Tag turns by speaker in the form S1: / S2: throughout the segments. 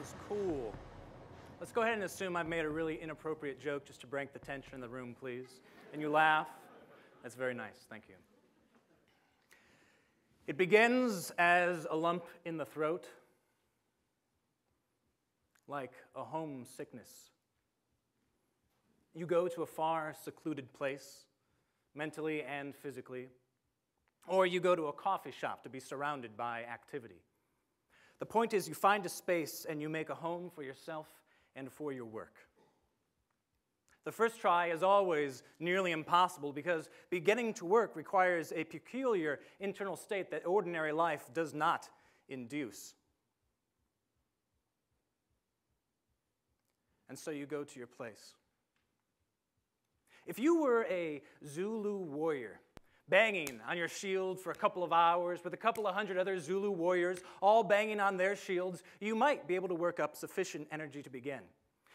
S1: is cool. Let's go ahead and assume I've made a really inappropriate joke just to break the tension in the room, please. And you laugh. That's very nice. Thank you. It begins as a lump in the throat, like a homesickness. You go to a far, secluded place, mentally and physically, or you go to a coffee shop to be surrounded by activity. The point is, you find a space and you make a home for yourself and for your work. The first try is always nearly impossible because beginning to work requires a peculiar internal state that ordinary life does not induce. And so you go to your place. If you were a Zulu warrior, banging on your shield for a couple of hours with a couple of hundred other Zulu warriors all banging on their shields, you might be able to work up sufficient energy to begin.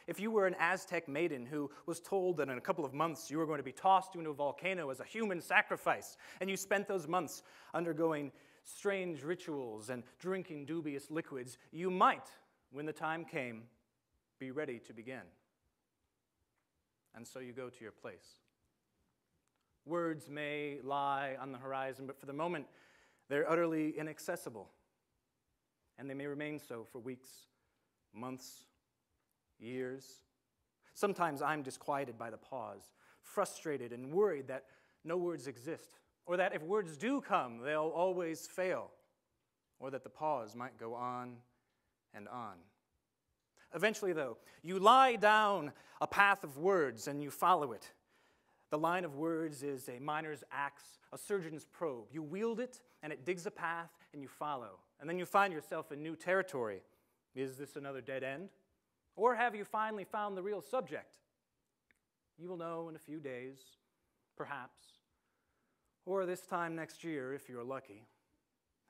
S1: If you were an Aztec maiden who was told that in a couple of months you were going to be tossed into a volcano as a human sacrifice, and you spent those months undergoing strange rituals and drinking dubious liquids, you might, when the time came, be ready to begin. And so you go to your place. Words may lie on the horizon, but for the moment, they're utterly inaccessible. And they may remain so for weeks, months, years. Sometimes I'm disquieted by the pause, frustrated and worried that no words exist, or that if words do come, they'll always fail, or that the pause might go on and on. Eventually, though, you lie down a path of words and you follow it. The line of words is a miner's axe, a surgeon's probe. You wield it and it digs a path and you follow. And then you find yourself in new territory. Is this another dead end? Or have you finally found the real subject? You will know in a few days, perhaps, or this time next year if you're lucky.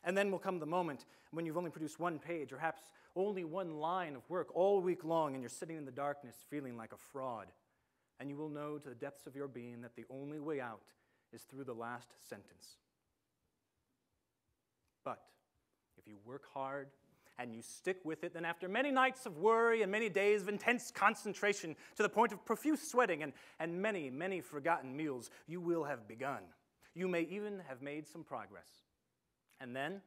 S1: And then will come the moment when you've only produced one page, or perhaps only one line of work all week long, and you're sitting in the darkness feeling like a fraud. And you will know to the depths of your being that the only way out is through the last sentence. But if you work hard, and you stick with it, then after many nights of worry and many days of intense concentration to the point of profuse sweating and, and many, many forgotten meals, you will have begun. You may even have made some progress. And then,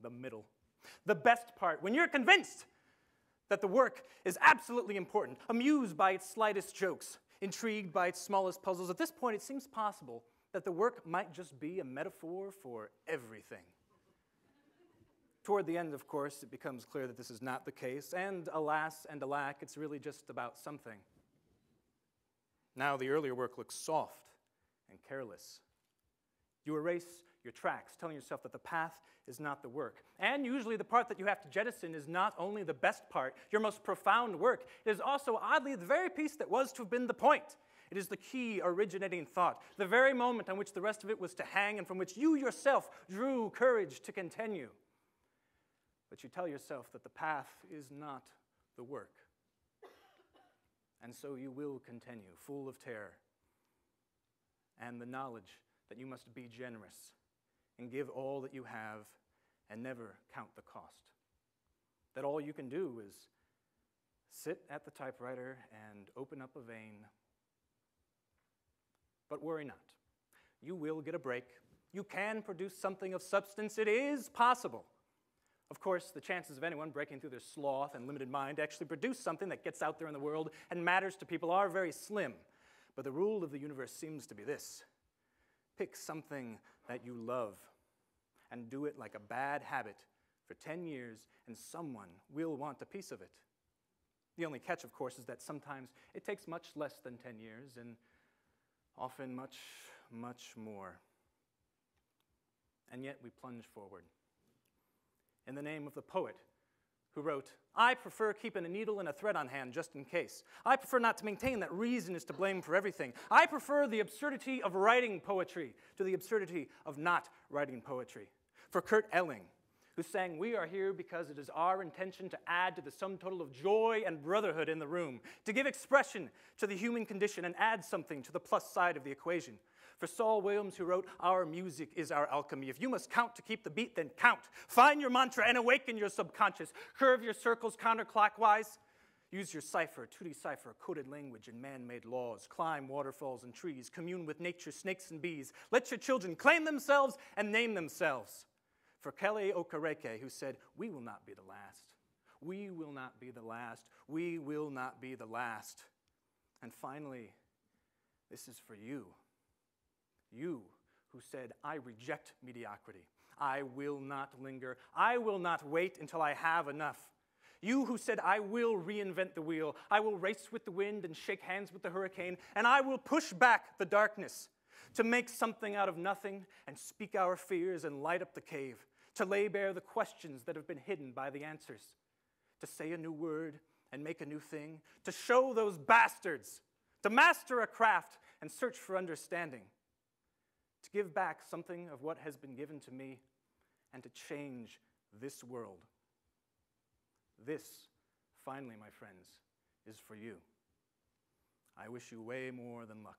S1: the middle. The best part, when you're convinced that the work is absolutely important, amused by its slightest jokes, intrigued by its smallest puzzles, at this point it seems possible that the work might just be a metaphor for everything. Toward the end, of course, it becomes clear that this is not the case, and alas and alack, it's really just about something. Now the earlier work looks soft and careless. You erase your tracks, telling yourself that the path is not the work. And usually the part that you have to jettison is not only the best part, your most profound work, it is also oddly the very piece that was to have been the point. It is the key originating thought, the very moment on which the rest of it was to hang and from which you yourself drew courage to continue. But you tell yourself that the path is not the work. And so you will continue, full of terror and the knowledge that you must be generous and give all that you have and never count the cost. That all you can do is sit at the typewriter and open up a vein. But worry not. You will get a break. You can produce something of substance. It is possible. Of course, the chances of anyone breaking through their sloth and limited mind to actually produce something that gets out there in the world and matters to people are very slim. But the rule of the universe seems to be this pick something that you love and do it like a bad habit for 10 years, and someone will want a piece of it. The only catch, of course, is that sometimes it takes much less than 10 years and often much, much more. And yet we plunge forward in the name of the poet who wrote, I prefer keeping a needle and a thread on hand just in case. I prefer not to maintain that reason is to blame for everything. I prefer the absurdity of writing poetry to the absurdity of not writing poetry. For Kurt Elling, who sang, We are here because it is our intention to add to the sum total of joy and brotherhood in the room, to give expression to the human condition and add something to the plus side of the equation. For Saul Williams, who wrote, Our music is our alchemy. If you must count to keep the beat, then count. Find your mantra and awaken your subconscious. Curve your circles counterclockwise. Use your cipher to decipher coded language and man made laws. Climb waterfalls and trees. Commune with nature, snakes and bees. Let your children claim themselves and name themselves. For Kele Okereke, who said, We will not be the last. We will not be the last. We will not be the last. And finally, this is for you. You who said, I reject mediocrity. I will not linger. I will not wait until I have enough. You who said, I will reinvent the wheel. I will race with the wind and shake hands with the hurricane, and I will push back the darkness to make something out of nothing and speak our fears and light up the cave, to lay bare the questions that have been hidden by the answers, to say a new word and make a new thing, to show those bastards, to master a craft and search for understanding to give back something of what has been given to me, and to change this world. This, finally, my friends, is for you. I wish you way more than luck.